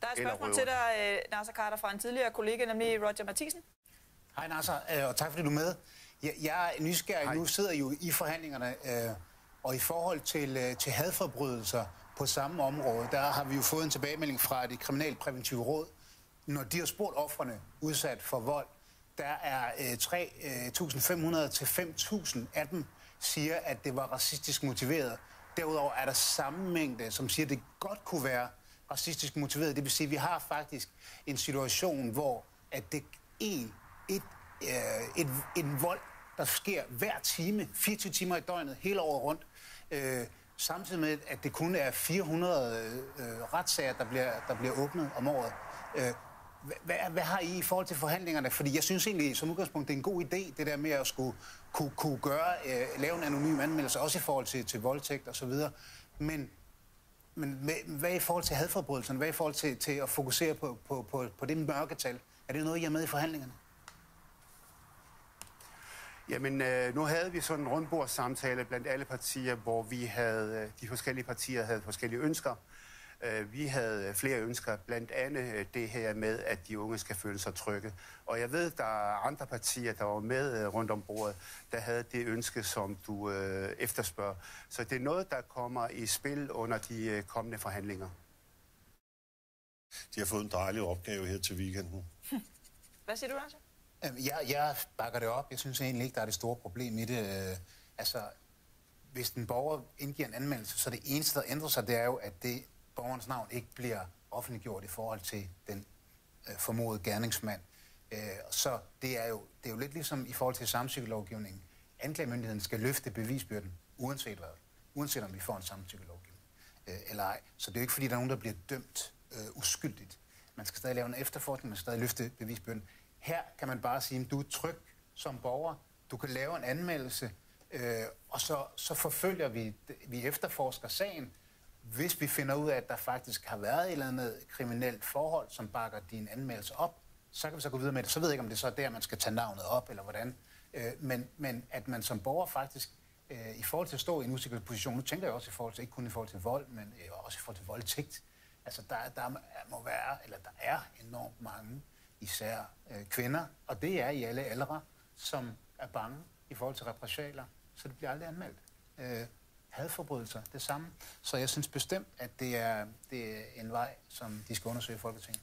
Der er et spørgsmål røver. til dig, øh, Nasser Carter, fra en tidligere kollega, nemlig Roger Mathisen. Hej Nasser, øh, og tak fordi du er med. Jeg, jeg er nysgerrig. Hej. Nu sidder jo i forhandlingerne, øh, og i forhold til, øh, til hadforbrydelser på samme område, der har vi jo fået en tilbagemelding fra det kriminalpræventive råd. Når de har spurgt offrene udsat for vold, der er øh, 3.500 til 5.000 af dem siger, at det var racistisk motiveret. Derudover er der samme mængde, som siger, at det godt kunne være racistisk motiveret. Det vil sige, at vi har faktisk en situation, hvor at det er et, øh, et, en vold, der sker hver time, 24 timer i døgnet, hele året rundt, øh, samtidig med, at det kun er 400 øh, retssager, der bliver, der bliver åbnet om året. Øh, hvad, hvad, hvad har I i forhold til forhandlingerne? Fordi jeg synes egentlig, som udgangspunkt, det er en god idé, det der med at skulle kunne, kunne gøre, øh, lave en anonym anmeldelse, også i forhold til, til voldtægt og så videre. Men, men hvad, hvad i forhold til hadforbrydelserne? Hvad i forhold til, til at fokusere på, på, på, på det mørketal? Er det noget, I er med i forhandlingerne? Jamen, øh, nu havde vi sådan en rundbordssamtale blandt alle partier, hvor vi havde, øh, de forskellige partier havde forskellige ønsker. Øh, vi havde øh, flere ønsker, blandt andet øh, det her med, at de unge skal føle sig trygge. Og jeg ved, der er andre partier, der var med rundt om bordet, der havde det ønske, som du efterspørger. Så det er noget, der kommer i spil under de kommende forhandlinger. De har fået en dejlig opgave her til weekenden. Hvad siger du? Øhm, Jeg, jeg bakker det op. Jeg synes egentlig ikke, der er det store problem i det. Altså, hvis en borger indgiver en anmeldelse, så det eneste, der ændrer sig, det er jo, at det borgerens navn ikke bliver offentliggjort i forhold til den øh, formodede gerningsmand. Øh, så det er, jo, det er jo lidt ligesom i forhold til samtykkelovgivningen. Anklagemyndigheden skal løfte bevisbyrden, uanset hvad. Uanset om vi får en samtykkelovgivning øh, eller ej. Så det er jo ikke, fordi der er nogen, der bliver dømt øh, uskyldigt. Man skal stadig lave en efterforskning, man skal stadig løfte bevisbyrden. Her kan man bare sige, at du er tryg som borger, du kan lave en anmeldelse, øh, og så, så forfølger vi, vi efterforsker sagen. Hvis vi finder ud af, at der faktisk har været et eller andet kriminelt forhold, som bakker din anmeldelse op, så kan vi så gå videre med det. Så ved jeg ikke, om det så er der, man skal tage navnet op, eller hvordan. Øh, men, men at man som borger faktisk, øh, i forhold til at stå i en usikker position, nu tænker jeg også i forhold til, ikke kun i forhold til vold, men øh, også i forhold til voldtægt, altså der, der må være, eller der er enormt mange, især øh, kvinder, og det er i alle aldre, som er bange i forhold til repressalier, så det bliver aldrig anmeldt. Øh, hadforbrydelser, det samme. Så jeg synes bestemt, at det er, det er en vej, som de skal undersøge i Folketinget.